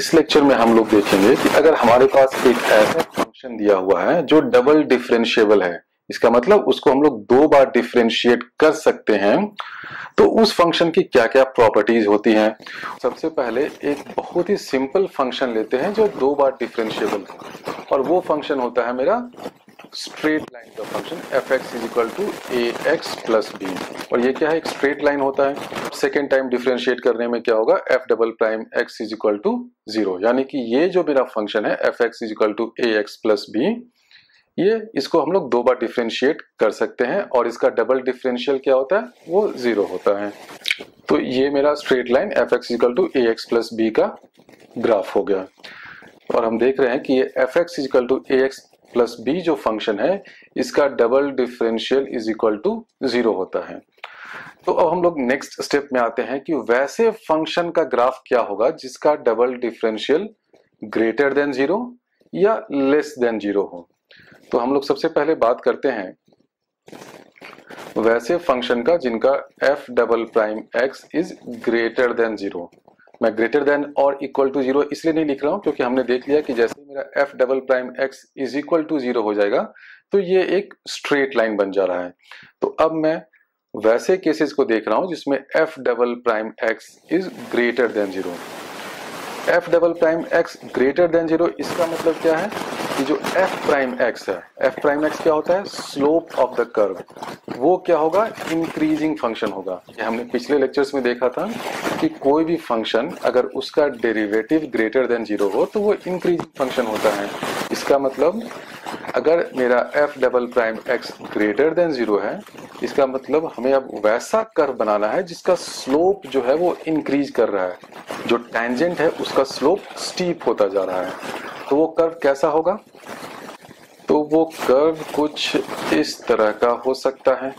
इस लेक्चर में हम लोग देखेंगे कि अगर हमारे पास एक ऐसा फ़ंक्शन दिया हुआ है जो डबल डिफरेंशिएबल है, इसका मतलब उसको हम लोग दो बार डिफरेंशिएट कर सकते हैं तो उस फ़ंक्शन की क्या क्या प्रॉपर्टीज़ होती हैं? सबसे पहले एक बहुत ही सिंपल फ़ंक्शन लेते हैं जो दो बार डिफरेंशियबल है। और वो फ़ंक्शन होता है मेरा स्ट्रेट लाइन का function f x is equal to a x plus b और ये क्या है? एक स्ट्रेट लाइन होता है। सेकेंड टाइम डिफ्रेंशिएट करने में क्या होगा? F double prime x is equal to zero यानी कि ये जो मेरा फ़ंक्शन है f x is equal to a x plus b ये इसको हम लोग दो बार डिफ्रेंशिएट कर सकते हैं और इसका डबल डिफरेंशियल क्या होता है? वो ज़ीरो होता है। तो ये मेरा straight line f x is equal to a x plus b का ग्राफ हो गया। और हम देख रहे हैं कि ये f x is equal to a x plus b जो फ़ंक्शन है, इसका double differential is equal to zero होता है। तो अब हम लोग नेक्स्ट स्टेप में आते हैं कि वैसे फ़ंक्शन का ग्राफ क्या होगा जिसका double differential greater than zero या लेस देन ज़ीरो हो। तो हम लोग सबसे पहले बात करते हैं वैसे फ़ंक्शन का जिनका f double prime x is greater than zero. मैं ग्रेटर देन और इक्वल टू ज़ीरो इसलिए नहीं लिख रहा हूँ क्योंकि हमने देख लिया कि जैसे मेरा f double prime x is equal to zero हो जाएगा तो ये एक स्ट्रेट लाइन बन जा रहा है। तो अब मैं वैसे केसेस को देख रहा हूँ जिसमें f double prime x is greater than zero f double prime x greater than zero इसका मतलब क्या है? कि जो f प्राइम x है, f प्राइम x क्या होता है? स्लोप ऑफ़ द कर्व वो क्या होगा? इंक्रीजिंग फ़ंक्शन होगा। ये हमने पिछले लेक्चर्स में देखा था कि कोई भी फ़ंक्शन अगर उसका डेरिवेटिव ग्रेटर देन ज़ीरो हो तो वो इंक्रीजिंग फ़ंक्शन होता है। इसका मतलब अगर मेरा f double prime x greater than zero है, इसका मतलब हमें अब वैसा कर्व बनाना है जिसका स्लोप जो है वो इंक्रीज कर रहा है। जो टेंजेंट है, उसका स्लोप स्टीप होता जा रहा है। तो वो कर्व कैसा होगा? तो वो कर्व कुछ इस तरह का हो सकता है।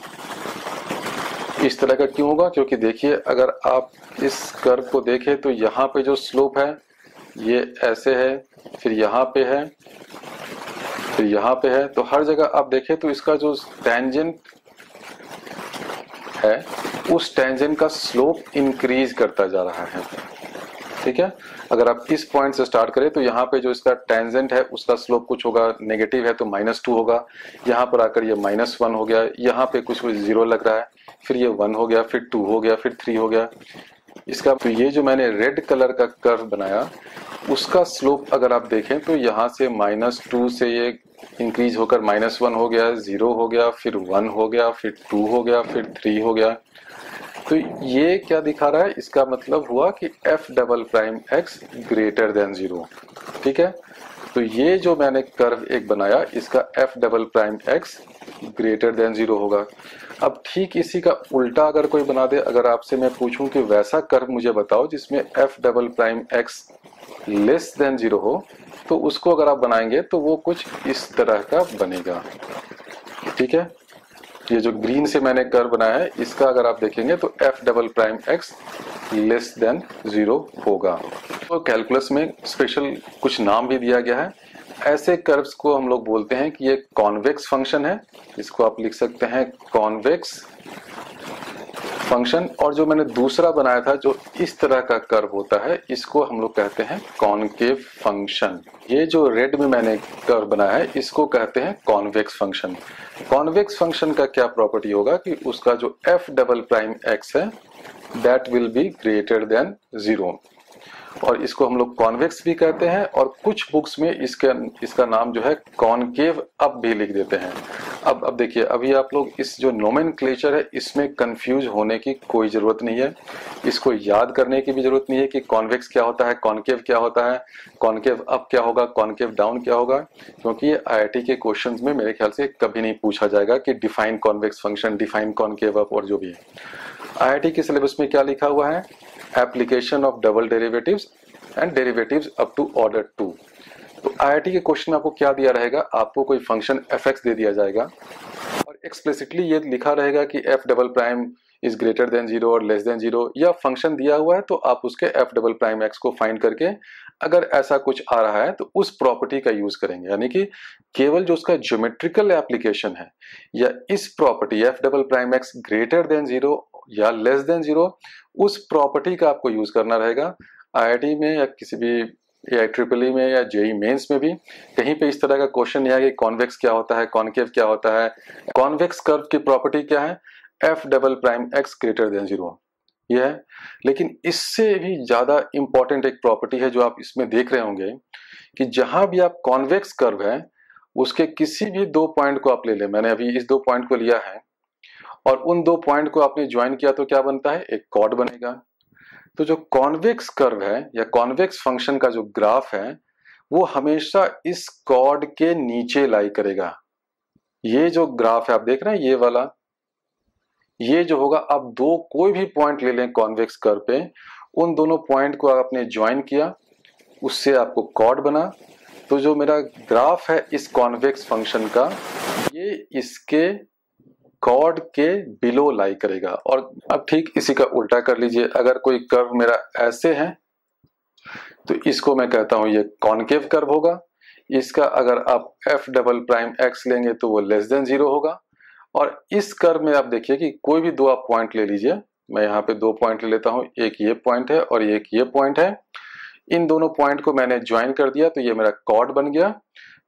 इस तरह का क्यों होगा? क्योंकि देखिए, अगर आप इस कर्व को देखें तो यहाँ पे जो स्लोप है, ये ऐसे है, फिर यहाँ पे है, फिर यहाँ पे है। तो हर जगह आप देखें तो इसका जो टेंजेंट है, उस टेंजेंट का स्लोप इंक्रीज करता जा रहा है। ठीक है? अगर आप इस पॉइंट से स्टार्ट करें तो यहाँ पे जो इसका टेंजेंट है, उसका स्लोप कुछ होगा नेगेटिव है तो माइनस टू होगा। यहाँ पर आकर ये माइनस वन हो गया। यहाँ पे कुछ कुछ ज़ीरो लग रहा है, फिर ये वन हो गया, फिर टू हो गया, फिर थ्री हो गया। इसका तो ये जो मैंने रेड कलर का कर्व बनाया, उसका स्लोप अगर आप देखें तो यहाँ से माइनस टू से ये इंक्रीज होकर माइनस वन हो गया ज़ीरो हो गया, फिर वन हो गया, फिर टू हो गया, फिर थ्री हो गया। तो ये क्या दिखा रहा है? इसका मतलब हुआ कि f double prime x greater than zero ठीक है? तो ये जो मैंने कर्व एक बनाया, इसका f double prime x greater than zero होगा। अब ठीक इसी का उल्टा अगर कोई बना दे, अगर आपसे मैं पूछूँ कि वैसा कर्व मुझे बताओ, जिसमें f double prime x less than zero हो तो उसको अगर आप बनाएँगे तो वो कुछ इस तरह का बनेगा। ठीक है? ये जो ग्रीन से मैंने कर बनाया है, इसका अगर आप देखेंगे तो f double prime x less than zero होगा। तो कैलकुलस में स्पेशल कुछ नाम भी दिया गया है। ऐसे कर्व्स को हम लोग बोलते हैं कि ये कॉन्वेक्स फ़ंक्शन है। इसको आप लिख सकते हैं कॉन्वेक्स फ़ंक्शन और जो मैंने दूसरा बनाया था, जो इस तरह का कर्व होता है, इसको हम लोग कहते हैं कॉनकेव फ़ंक्शन ये जो रेड में मैंने कर्व बनाया है, इसको कहते हैं कॉन्वेक्स फ़ंक्शन कॉन्वेक्स फ़ंक्शन का क्या प्रॉपर्टी होगा कि उसका जो एफ़ डबल प्राइम एक्स है that will be greater than zero और इसको हम लोग कॉन्वेक्स भी कहते हैं और कुछ बुक्स में इसके, इसका नाम जो है कॉनकेव अब भी लिख देते हैं। अब अब देखिए, अभी आप लोग इस जो नोमेन है, इसमें कंफ्यूज होने की कोई ज़रूरत नहीं है। इसको याद करने की भी ज़रूरत नहीं है कि कॉन्वेक्स क्या होता है, कॉनकेव क्या होता है, कॉनकेव अप क्या होगा, कॉनकेव डाउन क्या होगा, क्योंकि ये आई के क्वेश्चन में मेरे ख्याल से कभी नहीं पूछा जाएगा कि define convex function define concave up और जो भी है। आईआईटी के सिलेबस में क्या लिखा हुआ है? Application of double derivatives and derivatives up to order two तो आईआईटी के क्वेश्चन में आपको क्या दिया रहेगा? आपको कोई फ़ंक्शन एफ़ दे दिया जाएगा। और एक्सप्लिसिटली ये लिखा रहेगा कि f double prime is greater than zero और लेस देन ज़ीरो या फ़ंक्शन दिया हुआ है तो आप उसके एफ़ डबल प्राइम एक्स को फाइंड करके अगर ऐसा कुछ आ रहा है तो उस प्रॉपर्टी का यूज़ करेंगे। यानी कि केवल जो उसका ज्योमेट्रिकल एप्लीकेशन है या इस property f double prime x greater than zero या लेस देन ज़ीरो उस प्रॉपर्टी का आपको यूज़ करना रहेगा। आईआईटी में या किसी भी या ट्रिपल ई में या जेई मेंस में भी कहीं पे इस तरह का क्वेश्चन नहीं आया कि कॉन्वेक्स क्या होता है कॉन्केव क्या होता है। कॉन्वेक्स कर्व की प्रॉपर्टी क्या है? F double prime x greater than zero है। लेकिन इससे भी ज़्यादा इंपॉर्टेंट एक प्रॉपर्टी है जो आप इसमें देख रहे होंगे कि जहाँ भी आप कॉन्वेक्स कर्व है, उसके किसी भी दो पॉइंट को आप ले लें। मैंने अभी इस दो पॉइंट को लिया है। और उन दो पॉइंट को आपने ज्वाइन किया तो क्या बनता है? एक कॉर्ड बनेगा। तो जो कॉन्वेक्स कर्व है या कॉन्वेक्स फ़ंक्शन का जो ग्राफ है, वो हमेशा इस कॉर्ड के नीचे लाई करेगा। ये जो ग्राफ है, आप देख रहे हैं, ये वाला। ये जो होगा, आप दो कोई भी पॉइंट ले लें कॉन्वेक्स कर्व पे। उन दोनों पॉइंट को आपने ज्वाइन किया, उससे आपको कॉड बना। तो जो मेरा ग्राफ है इस कॉन्वेक्स फ़ंक्शन का, ये इसके कॉर्ड के बिलो लाई करेगा। और अब ठीक इसी का उल्टा कर लीजिए। अगर कोई कर्व मेरा ऐसे है तो इसको मैं कहता हूँ ये कॉन्केव कर्व होगा। इसका अगर आप एफ़ डबल प्राइम एक्स लेंगे तो वो लेस देन ज़ीरो होगा। और इस कर्व में आप देखिए कि कोई भी दो आप पॉइंट ले लीजिए। मैं यहाँ पे दो पॉइंट ले लेता हूँ। एक ये पॉइंट है और एक ये पॉइंट है। इन दोनों पॉइंट को मैंने ज्वाइन कर दिया तो ये मेरा कॉर्ड बन गया।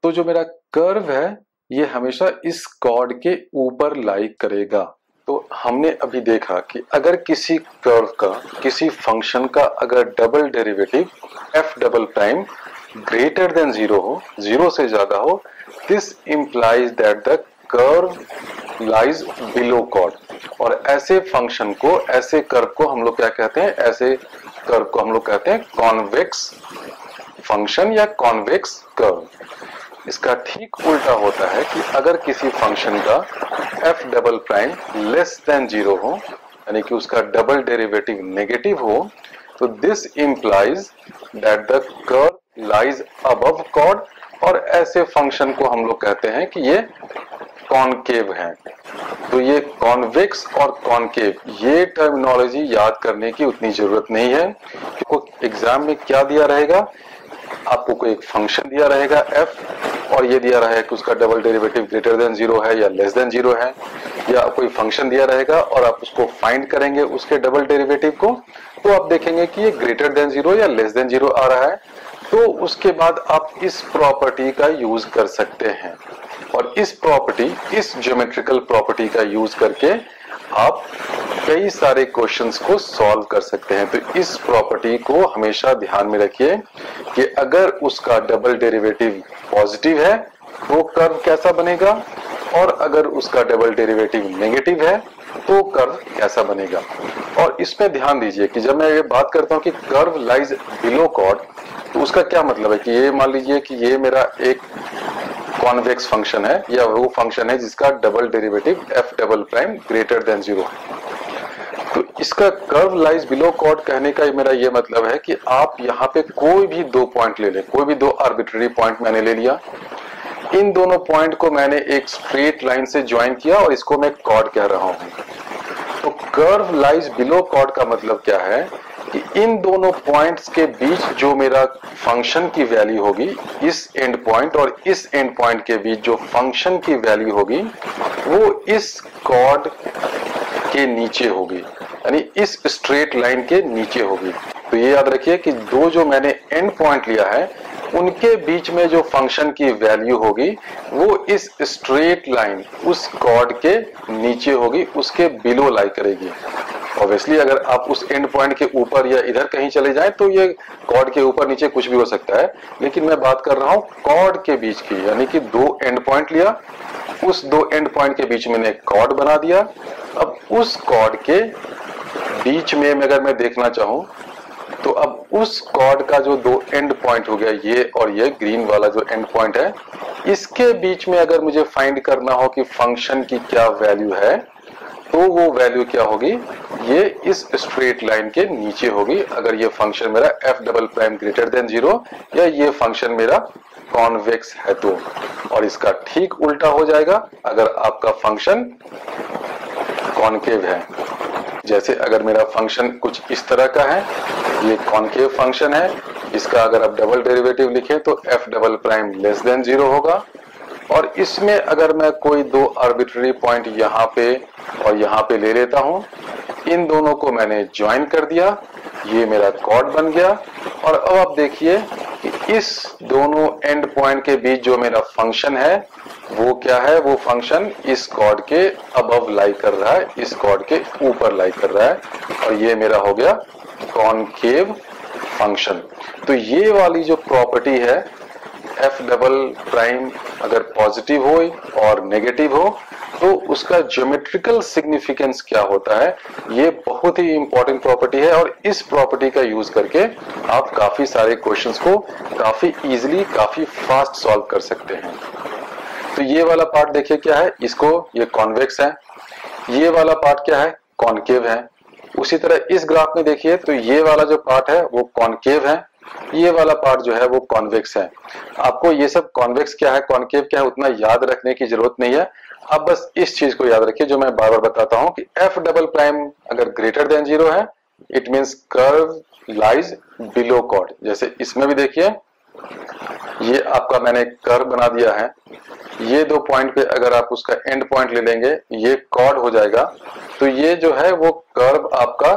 तो जो मेरा कर्व है ये हमेशा इस कॉर्ड के ऊपर लाइक करेगा। तो हमने अभी देखा कि अगर किसी कर्व का, किसी फ़ंक्शन का अगर double derivative, f double prime greater than zero हो, ज़ीरो से ज़्यादा हो this implies that the curve lies below chord और ऐसे फ़ंक्शन को, ऐसे कर्व को हम लोग क्या कहते हैं? ऐसे कर्व को हम लोग कहते हैं कॉन्वेक्स फ़ंक्शन या कॉन्वेक्स कर्व इसका ठीक उल्टा होता है कि अगर किसी फ़ंक्शन का f double prime less than zero हो, यानी कि उसका डबल डेरिवेटिव नेगेटिव हो तो this implies that the curve lies above chord और ऐसे फ़ंक्शन को हम लोग कहते हैं कि ये कॉनकेव है। तो ये कॉन्वेक्स और कॉनकेव ये टर्मिनोलॉजी याद करने की उतनी ज़रूरत नहीं है। क्योंकि एग्ज़ाम में क्या दिया रहेगा? आपको कोई एक फ़ंक्शन दिया रहेगा एफ़ और ये दिया रहा कि उसका double derivative greater than zero है या लेस देन ज़ीरो है, या कोई फ़ंक्शन दिया रहेगा और आप उसको फाइंड करेंगे उसके डबल डेरिवेटिव को तो आप देखेंगे कि ये ग्रेटर देन ज़ीरो या लेस देन ज़ीरो आ रहा है। तो उसके बाद आप इस प्रॉपर्टी का यूज़ कर सकते हैं और इस प्रॉपर्टी इस ज्योमेट्रिकल प्रॉपर्टी का यूज़ करके आप कई सारे क्वेश्चंस को सॉल्व कर सकते हैं। तो इस प्रॉपर्टी को हमेशा ध्यान में रखिए कि अगर उसका डबल डेरिवेटिव पॉजिटिव है वो कर्व कैसा बनेगा? और अगर उसका डबल डेरिवेटिव नेगेटिव है तो कर्व कैसा बनेगा? और इसमें ध्यान दीजिए कि जब मैं ये बात करता हूँ कि कर्व लाइज बिलो कॉर्ड तो उसका क्या मतलब है? कि ये मान लीजिए कि ये मेरा एक कॉन्वेक्स फ़ंक्शन है, या वो फ़ंक्शन है जिसका double derivative f double prime greater than zero है। तो इसका कर्व लाइज बिलो कॉर्ड कहने का मेरा ये मतलब है कि आप यहाँ पे कोई भी दो पॉइंट ले लें, कोई भी दो आर्बिट्ररी पॉइंट मैंने ले लिया। इन दोनों पॉइंट को मैंने एक स्ट्रेट लाइन से ज्वाइन किया और इसको मैं कॉर्ड कह रहा हूँ। तो कर्व लाइज बिलो कॉर्ड का मतलब क्या है? कि इन दोनों पॉइंट्स के बीच जो मेरा फ़ंक्शन की वैल्यू होगी, इस एंड पॉइंट और इस एंड पॉइंट के बीच जो फ़ंक्शन की वैल्यू होगी, वो इस कॉर्ड के नीचे होगी, यानी इस स्ट्रेट लाइन के नीचे होगी। तो ये याद रखिए कि दो जो मैंने एंड पॉइंट लिया है, उनके बीच में जो फ़ंक्शन की वैल्यू होगी, वो इस स्ट्रेट लाइन उस कॉर्ड के नीचे होगी, उसके बिलो लाई करेगी। ऑब्वियसली अगर आप उस एंड पॉइंट के ऊपर या इधर कहीं चले जाएँ तो ये कॉर्ड के ऊपर नीचे कुछ भी हो सकता है। लेकिन मैं बात कर रहा हूँ कॉर्ड के बीच की, यानी कि दो एंड पॉइंट लिया, उस दो एंड पॉइंट के बीच मैंने कॉर्ड बना दिया। अब उस कॉर्ड के बीच में अगर मैं देखना चाहूँ तो अब उस कॉर्ड का जो दो एंड पॉइंट हो गया, ये और ये ग्रीन वाला जो एंड पॉइंट है, इसके बीच में अगर मुझे फाइंड करना हो कि फ़ंक्शन की क्या वैल्यू है तो वो वैल्यू क्या होगी? ये इस स्ट्रेट लाइन के नीचे होगी। अगर ये फ़ंक्शन मेरा f double prime greater than zero या ये फ़ंक्शन मेरा कॉन्वेक्स है तो। और इसका ठीक उल्टा हो जाएगा अगर आपका फ़ंक्शन कॉन्केव है। जैसे अगर मेरा फ़ंक्शन कुछ इस तरह का है, ये कॉन्केव फ़ंक्शन है, इसका अगर आप डबल डेरिवेटिव लिखें तो f double prime less than zero होगा। और इसमें अगर मैं कोई दो आर्बिट्ररी पॉइंट यहाँ पे और यहाँ पे ले लेता हूँ, इन दोनों को मैंने ज्वाइन कर दिया, ये मेरा कॉर्ड बन गया। और अब आप देखिए कि इस दोनों एंड पॉइंट के बीच जो मेरा फ़ंक्शन है, वो क्या है? वो फ़ंक्शन इस कॉर्ड के अबव लाई कर रहा है, इस कॉर्ड के ऊपर लाई कर रहा है। और ये मेरा हो गया कॉनकेव फ़ंक्शन तो ये वाली जो प्रॉपर्टी है एफ़ डबल प्राइम अगर पॉजिटिव हो और नेगेटिव हो तो उसका ज्योमेट्रिकल सिग्निफिकेंस क्या होता है? ये बहुत ही इंपॉर्टेंट प्रॉपर्टी है और इस प्रॉपर्टी का यूज़ करके आप काफ़ी सारे क्वेश्चंस को काफ़ी इजीली काफ़ी फास्ट सॉल्व कर सकते हैं। तो ये वाला पार्ट देखिए क्या है? इसको, ये कॉन्वेक्स है। ये वाला पार्ट क्या है? कॉनकेव है। उसी तरह इस ग्राफ में देखिए तो ये वाला जो पार्ट है, वो कॉनकेव है। ये वाला पार्ट जो है वो कॉन्वेक्स है। आपको ये सब कॉन्वेक्स क्या है कॉन्केव क्या है, उतना याद रखने की ज़रूरत नहीं है। अब बस इस चीज़ को याद रखिए जो मैं बार बार बताता हूँ कि एफ़ डबल प्राइम अगर ग्रेटर देन ज़ीरो है it means curve lies below chord जैसे इसमें भी देखिए, ये आपका मैंने कर्व बना दिया है। ये दो पॉइंट पे अगर आप उसका एंड पॉइंट ले लेंगे, ये कॉर्ड हो जाएगा। तो ये जो है वो कर्व आपका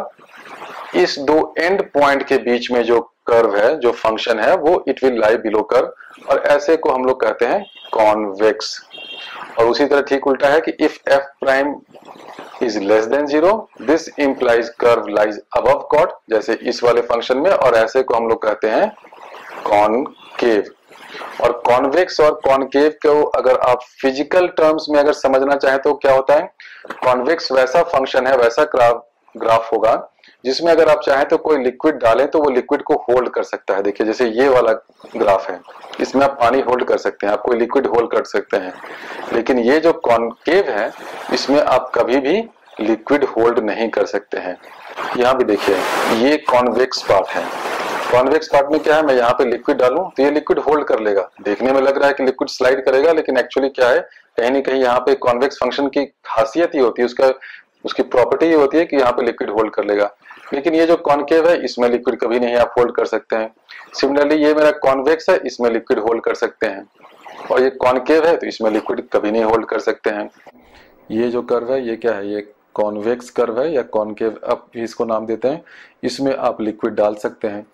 इस दो एंड पॉइंट के बीच में जो कर्व है, जो फ़ंक्शन है, वो it will lie below curve और ऐसे को हम लोग कहते हैं कॉन्वेक्स और उसी तरह ठीक उल्टा है कि if f prime is less than zero this implies curve lies above cot जैसे इस वाले फ़ंक्शन में, और ऐसे को हम लोग कहते हैं कॉनकेव और कॉन्वेक्स और कॉनकेव को अगर आप फ़िज़िकल टर्म्स में अगर समझना चाहें तो क्या होता है? कॉन्वेक्स वैसा फ़ंक्शन है, वैसा ग्राफ ग्राफ होगा जिसमें अगर आप चाहें तो कोई लिक्विड डालें तो वो लिक्विड को होल्ड कर सकता है। देखिए, जैसे ये वाला ग्राफ है, इसमें आप पानी होल्ड कर सकते हैं, आप कोई लिक्विड होल्ड कर सकते हैं। लेकिन ये जो कॉन्केव है, इसमें आप कभी भी लिक्विड होल्ड नहीं कर सकते हैं। यहाँ भी देखिए, ये कॉन्वेक्स पार्ट है। कॉन्वेक्स पार्ट में क्या है, मैं यहाँ पे लिक्विड डालूं तो ये लिक्विड होल्ड कर लेगा। देखने में लग रहा है कि लिक्विड स्लाइड करेगा, लेकिन एक्चुअली क्या है, कहीं ना कहीं यहाँ पे कॉन्वेक्स फ़ंक्शन की खासियत ही होती है, उसका, उसकी प्रॉपर्टी ये होती है कि यहाँ पे लिक्विड होल्ड कर लेगा। लेकिन ये जो कॉन्केव है, इसमें लिक्विड कभी नहीं आप होल्ड कर सकते हैं। सिमिलरली ये मेरा कॉन्वेक्स है, इसमें लिक्विड होल्ड कर सकते हैं। और ये कॉन्केव है तो इसमें लिक्विड कभी नहीं होल्ड कर सकते हैं। ये जो कर्व है, ये क्या है? ये कॉन्वेक्स कर्व है या कॉन्केव अब इसको नाम देते हैं। इसमें आप लिक्विड डाल सकते हैं।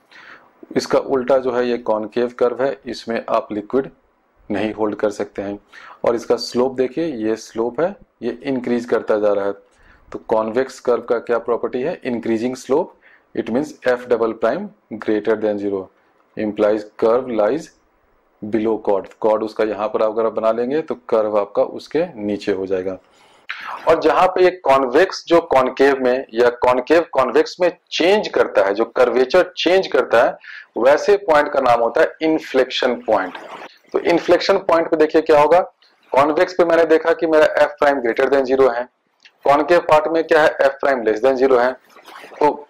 इसका उल्टा जो है, ये कॉन्केव कर्व है, इसमें आप लिक्विड नहीं होल्ड कर सकते हैं। और इसका स्लोप देखिए, ये स्लोप है, ये इंक्रीज करता जा रहा है। तो कॉन्वेक्स कर्व का क्या प्रॉपर्टी है? Increasing slope it means f double prime greater than zero implies curve lies below chord chord उसका यहाँ पर अगर आप बना लेंगे तो कर्व आपका उसके नीचे हो जाएगा। और जहाँ पे एक कॉन्वेक्स जो कॉन्केव में या कॉन्केव कॉन्वेक्स में चेंज करता है, जो कर्वेचर चेंज करता है, वैसे पॉइंट का नाम होता है इन्फ्लेक्शन पॉइंट तो इन्फ्लेक्शन पॉइंट पे देखिए क्या होगा? कॉन्वेक्स पे मैंने देखा कि मेरा f prime greater than zero है। कॉनकेव पार्ट में क्या है? F prime less than zero है। तो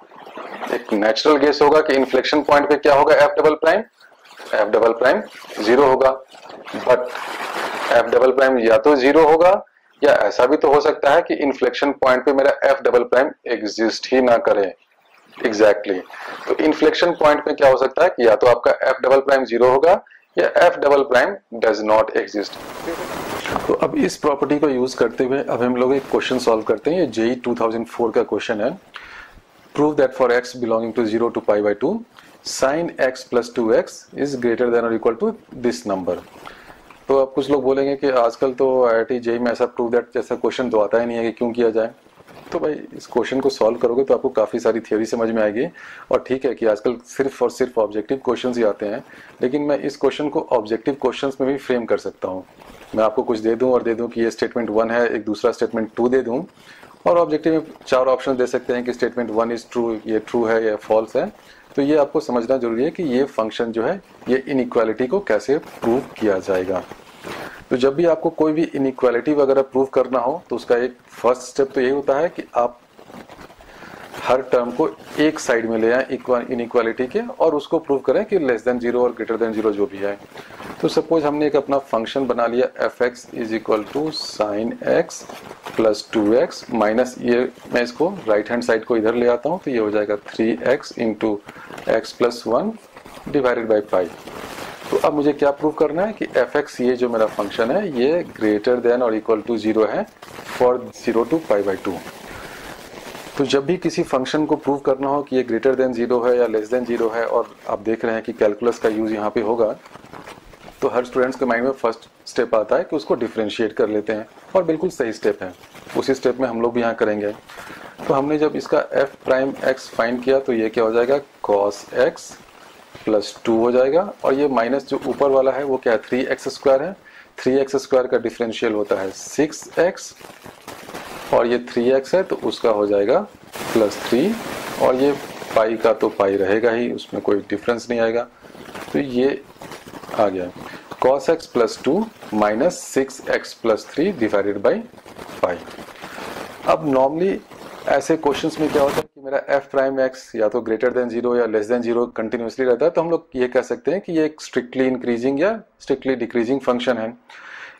एक नेचुरल गेस होगा कि इन्फ्लेक्शन पॉइंट पे क्या होगा? F double prime f double prime zero होगा। बट एफ़ डबल प्राइम या तो ज़ीरो होगा, या ऐसा भी तो हो सकता है कि इन्फ्लेक्शन पॉइंट पे मेरा एफ़ डबल प्राइम एग्जिस्ट ही ना करे। Exactly exactly. तो इन्फ्लेक्शन पॉइंट पे क्या हो सकता है कि या तो आपका एफ़ डबल प्राइम ज़ीरो होगा या f double prime does not exist तो अब इस प्रॉपर्टी को यूज़ करते हुए अब हम लोग एक क्वेश्चन सॉल्व करते हैं। ये जेई 2004 का क्वेश्चन है। Prove that for x belonging to zero to pi by two sine x plus two x is greater than और इक्वल टू दिस नंबर तो अब कुछ लोग बोलेंगे कि आजकल तो आई आई टी जेई में ऐसा प्रूव दैट जैसा क्वेश्चन तो आता ही नहीं है कि क्यों किया जाए। तो भाई, इस क्वेश्चन को सॉल्व करोगे तो आपको काफ़ी सारी थियोरी समझ में आएगी। और ठीक है कि आजकल सिर्फ़ और सिर्फ़ ऑब्जेक्टिव क्वेश्चंस ही आते हैं, लेकिन मैं इस क्वेश्चन को ऑब्जेक्टिव क्वेश्चंस में भी फ्रेम कर सकता हूँ। मैं आपको कुछ दे दूँ और दे दूँ कि ये स्टेटमेंट वन है, एक दूसरा स्टेटमेंट टू दे दूँ। और ऑब्जेक्टिव में चार ऑप्शन दे सकते हैं कि स्टेटमेंट वन इज़ ट्रू ये ट्रू है, या फॉल्स है। तो ये आपको समझना ज़रूरी है कि ये फ़ंक्शन जो है, ये इनइक्वालिटी को कैसे प्रूव किया जाएगा। तो जब भी आपको कोई भी इनइक्वालिटी वगैरह प्रूव करना हो तो उसका एक फ़र्स्ट स्टेप तो यही होता है कि आप हर टर्म को एक साइड में ले आए इनइक्वालिटी के, और उसको प्रूव करें कि लेस देन ज़ीरो और ग्रेटर देन ज़ीरो जो भी है। तो सपोज़ हमने एक अपना फ़ंक्शन बना लिया f x is equal to sine x plus two x minus ये, मैं इसको राइट हैंड साइड को इधर ले आता हूँ तो ये हो जाएगा three x into x plus one divided by five तो अब मुझे क्या प्रूव करना है कि एफ़ एक्स ये जो मेरा फ़ंक्शन है, ये ग्रेटर देन और इक्वल टू ज़ीरो है for zero to five by two तो जब भी किसी फ़ंक्शन को प्रूव करना हो कि ये ग्रेटर देन ज़ीरो है या लेस देन ज़ीरो है और आप देख रहे हैं कि कैलकुलस का यूज़ यहाँ पे होगा तो हर स्टूडेंट्स के माइंड में फ़र्स्ट स्टेप आता है कि उसको डिफ्रेंशिएट कर लेते हैं और बिल्कुल सही स्टेप है। उसी स्टेप में हम लोग भी यहाँ करेंगे। तो हमने जब इसका एफ़ प्राइम एक्स फाइंड किया तो ये क्या हो जाएगा? कॉस एक्स प्लस टू हो जाएगा और ये माइनस जो ऊपर वाला है, वो क्या है? थ्री एक्स स्क्वायर है। थ्री एक्स स्क्वायर का डिफरेंशियल होता है सिक्स एक्स और ये थ्री एक्स है तो उसका हो जाएगा प्लस थ्री। और ये पाई का तो पाई रहेगा ही, उसमें कोई डिफरेंस नहीं आएगा। तो ये आ गया। Cos x plus two minus six x plus three divided by pi. अब नॉर्मली ऐसे क्वेश्चंस में क्या होता है? मेरा f प्राइम x या तो ग्रेटर देन ज़ीरो या लेस देन ज़ीरो कंटिन्यूसली रहता है तो हम लोग ये कह सकते हैं कि ये एक स्ट्रिक्टली इंक्रीजिंग या स्ट्रिक्टली डिक्रीजिंग फ़ंक्शन है।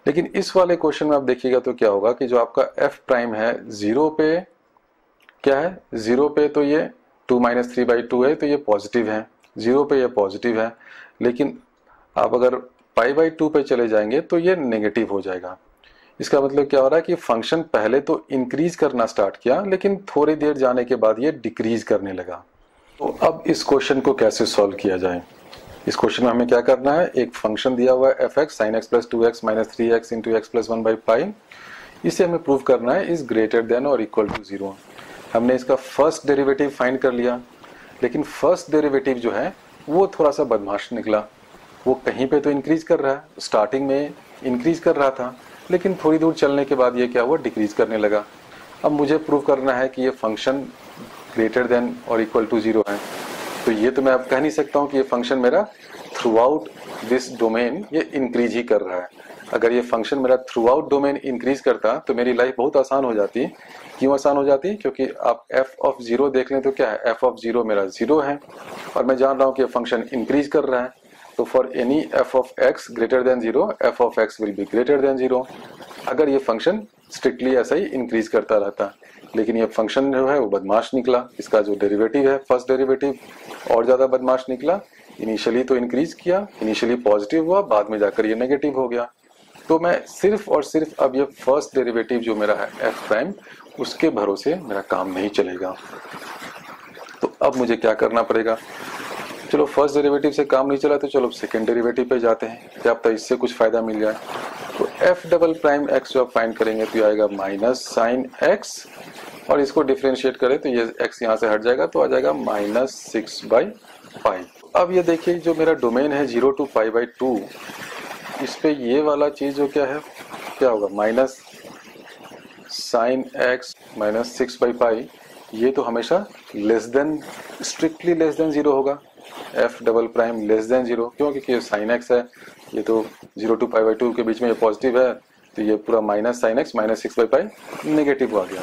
लेकिन इस वाले क्वेश्चन में आप देखिएगा तो क्या होगा कि जो आपका f प्राइम है ज़ीरो पे क्या है? ज़ीरो पे तो ये two minus three by two है तो ये पॉजिटिव है। ज़ीरो पे ये पॉजिटिव है। लेकिन आप अगर पाई बाई टू पे चले जाएँगे तो ये नेगेटिव हो जाएगा। इसका मतलब क्या हो रहा है कि फ़ंक्शन पहले तो इंक्रीज करना स्टार्ट किया, लेकिन थोड़ी देर जाने के बाद ये डिक्रीज करने लगा। तो अब इस क्वेश्चन को कैसे सॉल्व किया जाए? इस क्वेश्चन में हमें क्या करना है? एक फ़ंक्शन दिया हुआ है f x sine x plus two x minus three x into x plus one by pi इसे हमें प्रूव करना है इज़ ग्रेटर देन और इक्वल टू ज़ीरो हमने इसका फ़र्स्ट डेरिवेटिव फाइंड कर लिया। लेकिन फ़र्स्ट डेरिवेटिव जो है, वो थोड़ा सा बदमाश निकला। वो कहीं पे तो इंक्रीज कर रहा है। स्टार्टिंग में इंक्रीज कर रहा था। लेकिन थोड़ी दूर चलने के बाद ये क्या हुआ? डिक्रीज करने लगा। अब मुझे प्रूव करना है कि ये फ़ंक्शन ग्रेटर देन और इक्वल टू ज़ीरो है। तो ये तो मैं अब कह नहीं सकता हूँ कि ये फ़ंक्शन मेरा थ्रू आउट दिस डोमेन ये इंक्रीज ही कर रहा है। अगर ये फ़ंक्शन मेरा थ्रू आउट डोमेन इंक्रीज करता तो मेरी लाइफ बहुत आसान हो जाती। क्यों आसान हो जाती? क्योंकि आप एफ़ ऑफ़ ज़ीरो देख लें तो क्या है? एफ़ ऑफ़ ज़ीरो मेरा ज़ीरो है। और मैं जान रहा हूँ कि ये फ़ंक्शन इंक्रीज कर रहा है। तो for any f of x greater than zero f of x will be greater than zero अगर ये फ़ंक्शन स्ट्रिक्टली ऐसा ही इंक्रीज करता रहता, लेकिन ये फ़ंक्शन जो है वो बदमाश निकला, इसका जो डेरिवेटिव है फ़र्स्ट डेरिवेटिव और ज़्यादा बदमाश निकला इनिशियली तो इंक्रीज किया इनिशियली पॉजिटिव हुआ, बाद में जाकर ये नेगेटिव हो गया। तो मैं सिर्फ़ और सिर्फ़ अब ये फ़र्स्ट डेरिवेटिव जो मेरा है एफ़ प्राइम उसके भरोसे मेरा काम नहीं चलेगा। तो अब मुझे क्या करना पड़ेगा? चलो फ़र्स्ट डेरिवेटिव से काम नहीं चला तो चलो सेकेंड डेरिवेटिव पे जाते हैं। क्या पता इससे कुछ फ़ायदा मिल जाए तो एफ़ डबल प्राइम एक्स जो आप फाइंड करेंगे तो आएगा माइनस साइन एक्स और इसको डिफ्रेंशिएट करें तो ये एक्स यहाँ से हट जाएगा तो आ जाएगा माइनस सिक्स बाई फाइव अब ये देखिए जो मेरा डोमेन है zero to five by two इस पे ये वाला चीज़ जो क्या है? क्या होगा? Minus sine x minus six by five ये तो हमेशा less than strictly less than zero होगा। F double prime less than zero क्यों क्योंकि साइन एक्स है, ये तो zero to five by two के बीच में ये पॉजिटिव है तो ये पूरा minus sine x minus six by five negative आ गया।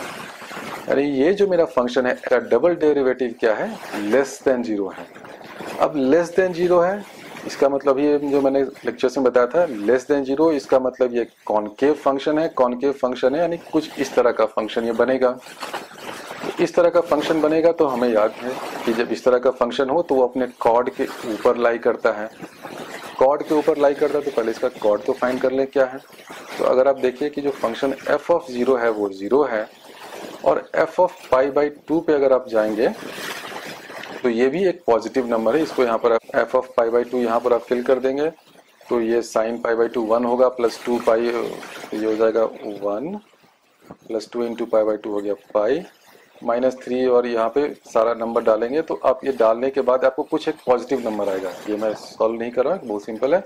अरे ये जो मेरा फ़ंक्शन है डबल डेरिवेटिव क्या है? लेस देन ज़ीरो है। अब लेस देन ज़ीरो है, इसका मतलब ये जो मैंने लेक्चर में बताया था लेस देन ज़ीरो इसका मतलब ये कॉनकेव फ़ंक्शन है कॉनकेव फ़ंक्शन है, यानी कुछ इस तरह का फ़ंक्शन ये बनेगा। इस तरह का फ़ंक्शन बनेगा तो हमें याद है कि जब इस तरह का फ़ंक्शन हो तो वो अपने कॉर्ड के ऊपर लाई करता है। कॉर्ड के ऊपर लाई करता है तो पहले इसका कॉर्ड तो फाइंड कर ले, क्या है? तो अगर आप देखिए कि जो फ़ंक्शन एफ़ ऑफ़ ज़ीरो है, वो ज़ीरो है और f of pi by two पे अगर आप जाएँगे तो ये भी एक पॉजिटिव नंबर है। इसको यहाँ पर f of pi by two यहाँ पर आप फिल कर देंगे तो ये sine pi by two one होगा प्लस टू पाई ये हो जाएगा one plus two into pi by two हो गया पाई माइनस थ्री और यहाँ पे सारा नंबर डालेंगे तो आप ये डालने के बाद आपको कुछ एक पॉजिटिव नंबर आएगा। ये मैं सॉल्व नहीं कर रहा बहुत सिंपल है।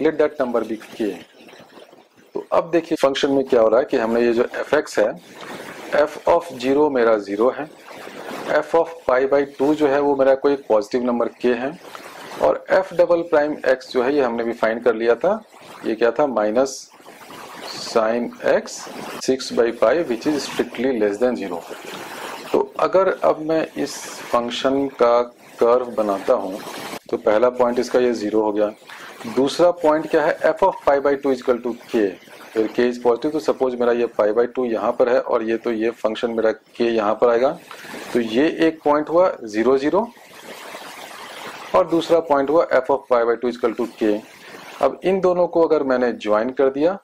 लेट दैट नंबर भी के तो अब देखिए फ़ंक्शन में क्या हो रहा है कि हमने ये जो एफ़ एक्स है एफ़ ऑफ़ ज़ीरो मेरा ज़ीरो है f of pi by two जो है वो मेरा कोई पॉजिटिव नंबर के है, और एफ़ डबल प्राइम एक्स जो है ये हमने भी फाइंड कर लिया था। ये क्या था? Minus sine x six by five which is strictly less than zero अगर अब मैं इस फ़ंक्शन का कर्व बनाता हूँ तो पहला पॉइंट इसका ये ज़ीरो हो गया। दूसरा पॉइंट क्या है? F of five by two equal to के फिर के इज़ पॉजिटिव तो सपोज़ मेरा ये फाइव बाई टू यहाँ पर है और ये तो ये फ़ंक्शन मेरा के यहाँ पर आएगा। तो ये एक पॉइंट हुआ ज़ीरो ज़ीरो और दूसरा पॉइंट हुआ f of five by two equal to के अब इन दोनों को अगर मैंने ज्वाइन कर दिया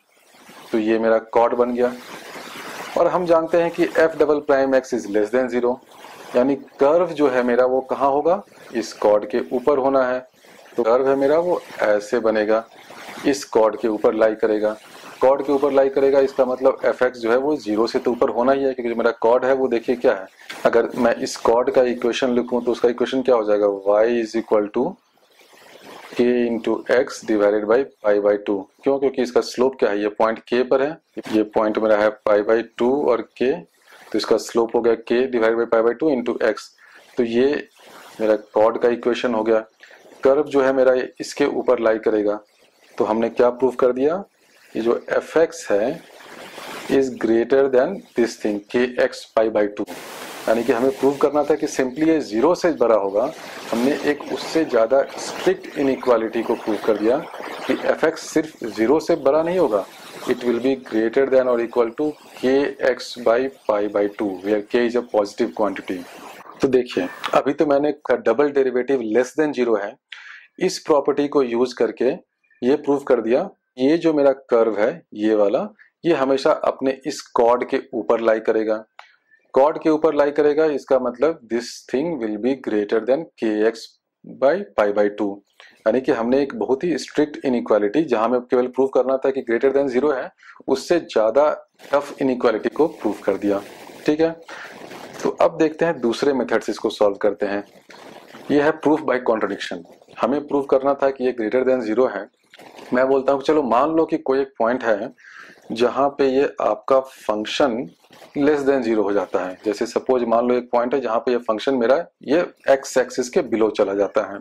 तो ये मेरा कॉड बन गया। और हम जानते हैं कि f double prime x is less than zero यानी कर्व जो है मेरा वो कहाँ होगा? इस कॉर्ड के ऊपर होना है। तो कर्व है मेरा वो ऐसे बनेगा। इस कॉर्ड के ऊपर लाई करेगा। कॉर्ड के ऊपर लाई करेगा, इसका मतलब एफ़ एक्स जो है वो ज़ीरो से तो ऊपर होना ही है, क्योंकि जो मेरा कॉर्ड है वो देखिए क्या है। अगर मैं इस कॉर्ड का इक्वेशन लिखूं तो उसका इक्वेशन क्या हो जाएगा? Y is equal to k into x divided by pi by two क्यों? क्योंकि इसका स्लोप क्या है? ये पॉइंट के पर है। ये पॉइंट मेरा है पाई बाई टू और के तो इसका स्लोप हो गया k divide by pi by two into x तो ये मेरा कॉर्ड का इक्वेशन हो गया। कर्व जो है मेरा इसके ऊपर लाई करेगा। तो हमने क्या प्रूव कर दिया? ये जो एफ़ एक्स है is greater than this thing k x pi by two यानी कि हमें प्रूव करना था कि सिंपली ये ज़ीरो से बड़ा होगा, हमने एक उससे ज़्यादा स्ट्रिक्ट इनइक्वालिटी को प्रूव कर दिया कि एफ़ एक्स सिर्फ़ ज़ीरो से बड़ा नहीं होगा। It will be greater than और equal to k x by pi by two where k is a positive quantity तो देखिए, अभी तो मैंने double derivative less than zero है। इस प्रॉपर्टी को यूज़ करके ये प्रूव कर दिया, ये जो मेरा कर्व है, ये वाला, ये हमेशा अपने इस कॉर्ड के ऊपर लाई करेगा। कॉर्ड के ऊपर लाई करेगा, इसका मतलब this thing will be greater than k x by pi by two यानी कि हमने एक बहुत ही स्ट्रिक्ट इनइक्वालिटी जहाँ में केवल प्रूव करना था कि ग्रेटर देन ज़ीरो है, उससे ज़्यादा टफ इनइक्वालिटी को प्रूव कर दिया। ठीक है? तो अब देखते हैं दूसरे मेथड से इसको सॉल्व करते हैं। ये है प्रूफ बाय कॉन्ट्रडिक्शन हमें प्रूव करना था कि ये ग्रेटर देन ज़ीरो है। मैं बोलता हूँ, चलो मान लो कि कोई एक पॉइंट है जहाँ पे ये आपका फ़ंक्शन लेस देन ज़ीरो हो जाता है। जैसे सपोज़ मान लो एक पॉइंट है जहाँ पे ये फ़ंक्शन मेरा ये एक्स एक्सिस के बिलो चला जाता है।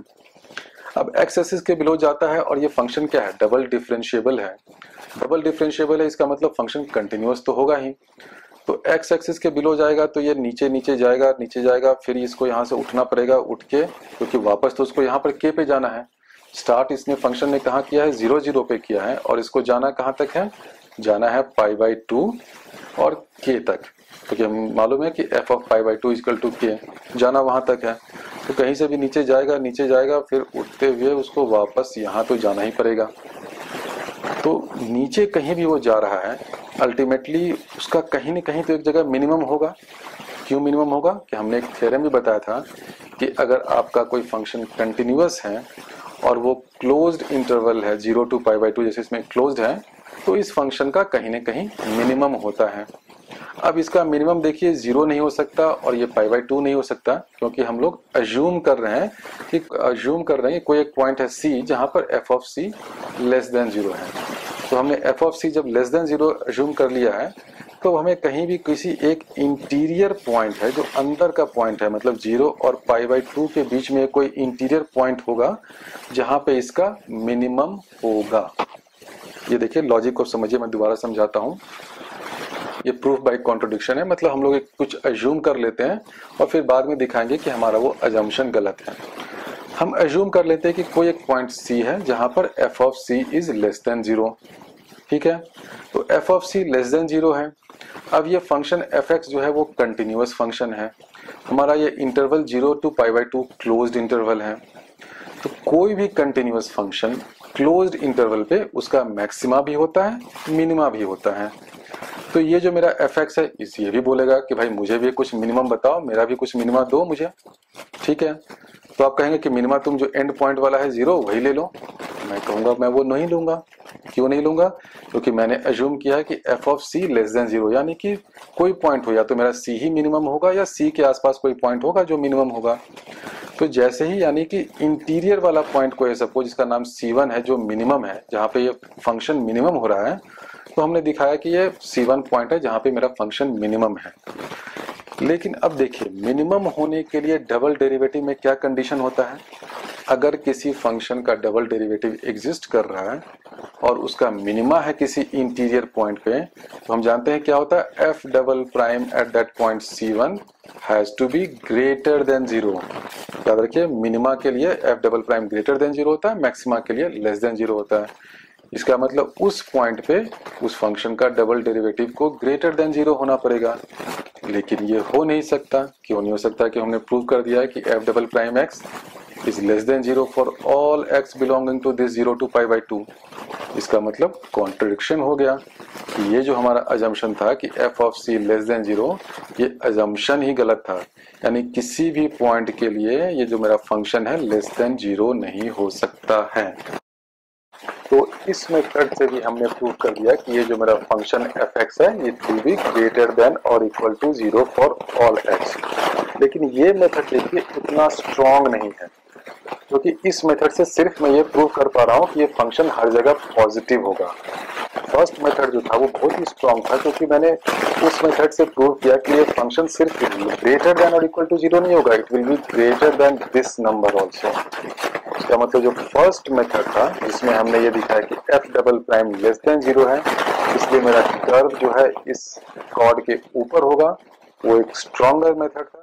अब एक्स एक्सिस के बिलो जाता है और ये फ़ंक्शन क्या है? डबल डिफरेंशिएबल है। डबल डिफरेंशिएबल है, इसका मतलब फ़ंक्शन कंटिन्यूस तो होगा ही। तो एक्स एक्सिस के बिलो जाएगा तो ये नीचे नीचे जाएगा नीचे जाएगा, फिर इसको यहाँ से उठना पड़ेगा, उठ के, क्योंकि वापस तो उसको यहाँ पर के पे जाना है। स्टार्ट इसने फ़ंक्शन ने कहा किया है? ज़ीरो ज़ीरो पे किया है और इसको जाना कहाँ तक है? जाना है पाई बाई टू और के तक। तो मालूम है कि f of pi by two is equal to k. जाना वहाँ तक है। तो कहीं से भी नीचे जाएगा नीचे जाएगा, फिर उठते हुए उसको वापस यहाँ तो जाना ही पड़ेगा। तो नीचे कहीं भी वो जा रहा है अल्टीमेटली उसका कहीं ना कहीं तो एक जगह मिनिमम होगा। क्यों मिनिमम होगा? कि हमने एक थ्योरम भी बताया था कि अगर आपका कोई फ़ंक्शन कंटिन्यूस है और वो क्लोज्ड इंटरवल है zero to pi by two जैसे इसमें क्लोज्ड है तो इस फ़ंक्शन का कहीं ना कहीं मिनिमम होता है। अब इसका मिनिमम देखिए ज़ीरो नहीं हो सकता और ये पाई बाई टू नहीं हो सकता, क्योंकि हम लोग अज्यूम कर रहे हैं कि अज्यूम कर रहे हैं कोई एक पॉइंट है सी जहाँ पर f of c less than zero है। तो हमने एफ़ ऑफ़ सी जब लेस देन ज़ीरो अज्यूम कर लिया है तो हमें कहीं भी किसी एक इंटीरियर पॉइंट है जो अंदर का पॉइंट है मतलब ज़ीरो और पाई बाई टू के बीच में कोई इंटीरियर पॉइंट होगा, जहाँ पे इसका मिनिमम होगा। ये देखिए लॉजिक को समझिए, मैं दोबारा समझाता हूँ। ये प्रूफ बाई कॉन्ट्रोडिक्शन है मतलब हम लोग कुछ अज्यूम कर लेते हैं और फिर बाद में दिखाएँगे कि हमारा वो अजम्पन गलत है। हम अज्यूम कर लेते हैं कि कोई एक पॉइंट सी है, जहाँ पर f of c is less than zero ठीक है? तो f of c less than zero है। अब ये फ़ंक्शन एफ़ एक्स जो है, वो कंटिन्यूस फ़ंक्शन है। हमारा ये interval zero to pi by two close interval है। तो कोई भी कंटिन्यूस फ़ंक्शन क्लोज्ड इंटरवल पे उसका मैक्सिमा भी होता है मिनिमा भी होता है। तो ये जो मेरा एफ़ एक्स है, इस ये भी बोलेगा कि भाई मुझे भी कुछ मिनिमम बताओ, मेरा भी कुछ मिनिमा दो मुझे। ठीक है? तो आप कहेंगे कि मिनिमा तुम जो एंड पॉइंट वाला है ज़ीरो वही ले लो। मैं कहूँगा, मैं वो नहीं लूँगा। क्यों नहीं लूँगा? क्योंकि मैंने अज्यूम किया है कि f of c less than zero यानी कि कोई पॉइंट हो, या तो मेरा सी ही मिनिमम होगा, या सी के आसपास कोई पॉइंट होगा जो मिनिमम होगा। तो जैसे ही, यानी कि इंटीरियर वाला पॉइंट को सपोज़ इसका नाम C1 है, जो मिनिमम है, जहाँ पे ये फ़ंक्शन मिनिमम हो रहा है तो हमने दिखाया कि ये C1 पॉइंट है, जहाँ पे मेरा फ़ंक्शन मिनिमम है। लेकिन अब देखिए मिनिमम होने के लिए डबल डेरिवेटिव में क्या कंडीशन होता है? अगर किसी फ़ंक्शन का डबल डेरिवेटिव एग्जिस्ट कर रहा है और उसका मिनिमा है किसी इंटीरियर पॉइंट पे तो हम जानते हैं क्या होता है? F double prime at that point c one has to be greater than zero याद रखिए मिनिमा के लिए f double prime greater than zero होता है मैक्सिमा के लिए लेस देन ज़ीरो होता है। इसका मतलब उस पॉइंट पे उस फ़ंक्शन का डबल डेरिवेटिव को ग्रेटर देन ज़ीरो होना पड़ेगा। लेकिन ये हो नहीं सकता, क्यों नहीं हो सकता कि हमने प्रूव कर दिया है कि f double prime x is less than zero for all x belonging to this zero to pi by two इसका मतलब कॉन्ट्रडिक्शन हो गया कि ये जो हमारा अजम्पशन था कि f of c less than zero ये अजम्पशन ही गलत था। यानी किसी भी पॉइंट के लिए ये जो मेरा फ़ंक्शन है लेस देन ज़ीरो नहीं हो सकता है। तो इस मेथड से भी हमने प्रूव कर दिया कि ये जो मेरा फ़ंक्शन एफ़ एक्स है, ये विल बी ग्रेटर देन और equal to zero for all x लेकिन ये मेथड देखिए इतना स्ट्रॉन्ग नहीं है। क्योंकि इस मेथड से सिर्फ़ मैं ये प्रूव कर पा रहा हूँ कि ये फ़ंक्शन हर जगह पॉजिटिव होगा। फ़र्स्ट मेथड जो था वो बहुत ही स्ट्रॉन्ग था, क्योंकि मैंने उस मेथड से प्रूव किया कि ये फ़ंक्शन सिर्फ़ ग्रेटर देन और इक्वल टू ज़ीरो नहीं होगा it will be greater than this number also इसका मतलब जो फ़र्स्ट मेथड था, जिसमें हमने ये दिखाया कि f double prime less than zero है, इसलिए मेरा कर्व जो है इस कॉर्ड के ऊपर होगा, वो एक स्ट्रॉन्गर मेथड था